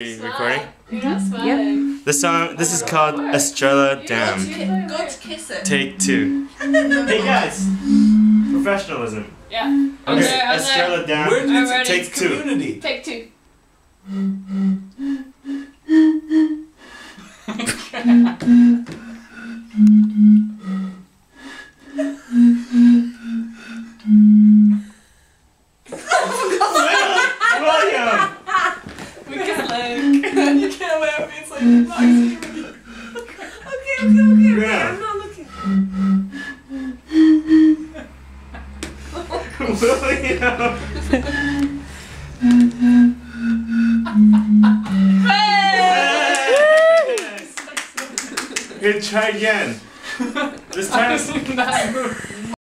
recording? You're not. The song, this is called Estrella Damm. Go to. Take two. Hey guys! Professionalism. Yeah. Okay, I'm there, I'm there. Estrella Damm. Where did I'm it. Take two. community? Take two. like you can't laugh at me. It's like Maxine. Okay, okay, okay, okay. Yeah. I'm not looking. William! Yes! Good, try again. This time.